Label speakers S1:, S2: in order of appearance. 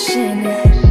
S1: ocean